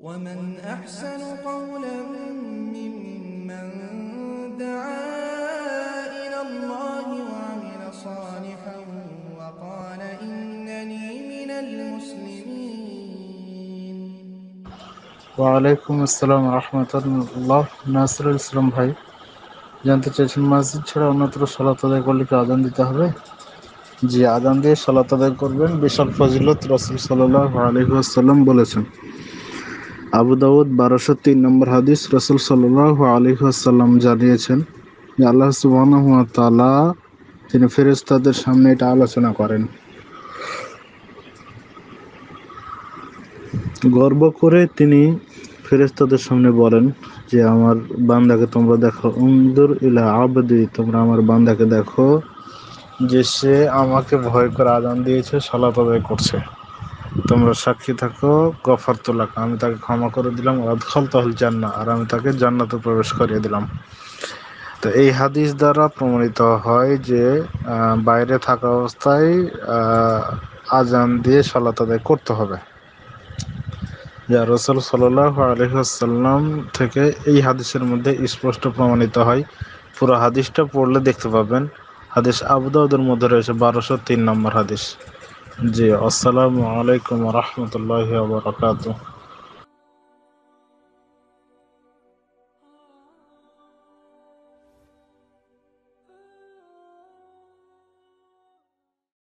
ومن أحسن قولا ممن دعا إلى الله وعمل صالحا وقال إنني من المسلمين ওয়ালাইকুম আসসালাম রহমতুল্লাহ নাসরুল ইসলাম ভাই জানতে চাইছেন মসজিদ ছাড়া অন্যত্র সলাত আদায় করলে কি আজান দিতে হবে জি আজান দিয়ে সলাত আদায় করবেন বিশাল ফজিলত রসুল সাল্লাহ আলহিহাসাল্লাম বলেছেন আবু দাউদ বারোশো তিন নম্বর হাদিস রসুল সাল্লাহ আলহিহাসাল্লাম জানিয়েছেন যে আল্লাহ সুবাহ তালা তিনি ফেরেস্তাদের সামনে এটা আলোচনা করেন। গর্ব করে তিনি ফেরেস্তাদের সামনে বলেন যে, আমার বান্দাকে তোমরা দেখো উন্দুর ইলা আবদি, তোমরা আমার বান্দাকে দেখো যে সে আমাকে ভয় করে আদান দিয়েছে আদায় করছে। তোমরা সাক্ষী থাকো, গফার তোলাকা। আমি তাকে ক্ষমা করে দিলাম অদখল তহল জান্না আর আমি তাকে জান্নাতে প্রবেশ করিয়ে দিলাম। তো এই হাদিস দ্বারা প্রমাণিত হয় যে বাইরে থাকা অবস্থায় আজান দিয়ে সলাত আদায় করতে হবে। যা রসুল সাল্লাহ আলহাসাল্লাম থেকে এই হাদিসের মধ্যে স্পষ্ট প্রমাণিত হয়। পুরো হাদিসটা পড়লে দেখতে পাবেন। হাদিস আবুদাউদের মধ্যে রয়েছে বারোশো তিন নম্বর হাদিস। জি আসসালামু আলাইকুম রহমতুল্লাহ বরকাত